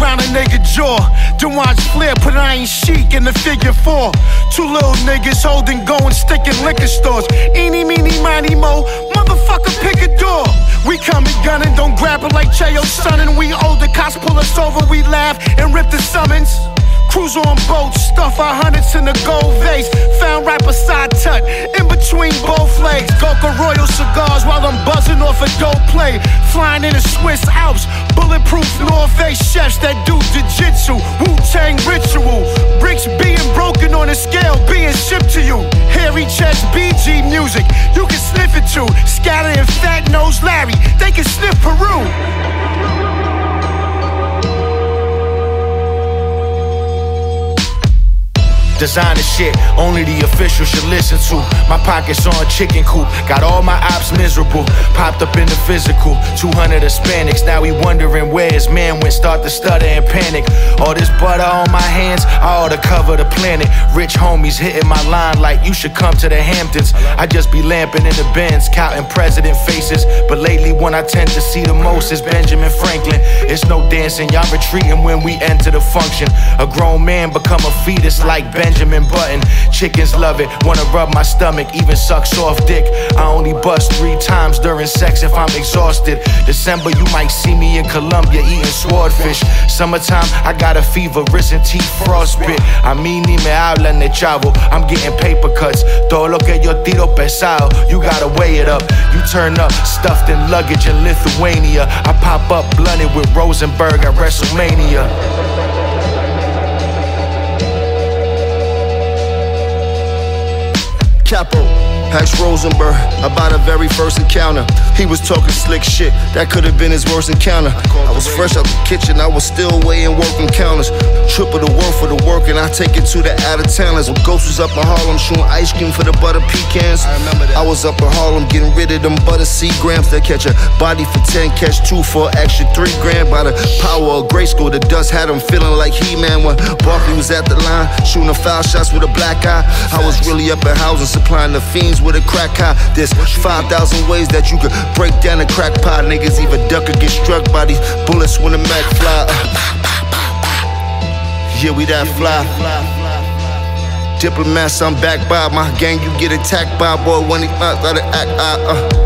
around a nigga jaw. Watch Flair put Iron Sheik in the figure four. Two little niggas holding, going, sticking liquor stores. Eeny, meeny, miny, mo. Motherfucker, pick a door. We coming gunning, don't grab it like Chayo son. And we older cops pull us over, we laugh and rip the summons. Cruise on boats, stuff our hundreds in the gold vase. Found right beside Tut, in between both legs. Gurkha Royal cigars while I'm buzzing off a dope play. Flying in the Swiss Alps, bulletproof Face chefs that do jiu-jitsu, Wu-Tang ritual. Bricks being broken on a scale, being shipped to you. Hairy chest, BG music, you can sniff it too. Scatter and fat nose Larry, they can sniff Peru. Designer shit, only the official should listen to. My pockets on chicken coop, got all my ops miserable. Popped up in the physical, 200 Hispanics. Now we wondering where his man went, start to stutter and panic. All this butter on my hands, I ought to cover the planet. Rich homies hitting my line like you should come to the Hamptons. I just be lamping in the bins, counting president faces. But lately, one I tend to see the most is Benjamin Franklin. It's no dancing, y'all retreating when we enter the function. A grown man become a fetus like Benjamin Button. Chickens love it, wanna rub my stomach, even suck soft dick. I only bust three times during sex if I'm exhausted. December, you might see me in Colombia eating swordfish. Summertime, I got a fever, wrist and teeth frostbit. A mí ni me hablan de chavo, I'm getting paper cuts. Todo lo que yo tiro pesado, you gotta weigh it up. You turn up, stuffed in luggage in Lithuania. I pop up blunted with Rosenberg at WrestleMania. Capo. Ask Rosenberg about our very first encounter. He was talking slick shit, that could have been his worst encounter. I was fresh out the kitchen, I was still weighing working counters. Triple the work for the work, and take it to the out of towners. When Ghost was up in Harlem, shooting ice cream for the butter pecans. I remember that. I was up in Harlem, getting rid of them butter C grams that catch a body for 10, catch two for extra three grand. By the power of Grayskull, the dust had him feeling like He Man when Barkley was at the line, shooting foul shots with a black eye. I was really up in housing, supplying the fiends with a crack high. There's 5,000 ways that you could break down a crack pot. Niggas even duck or get struck by these bullets when the Mac fly. Yeah, we that fly. Diplomats, I'm back by my gang. You get attacked by boy when he out to act. Uh, uh.